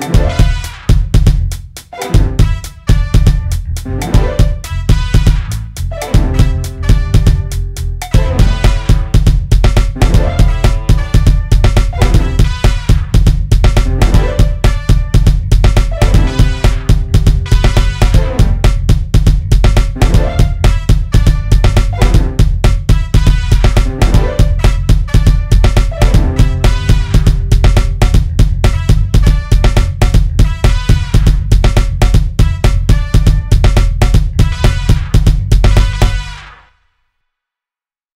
Right.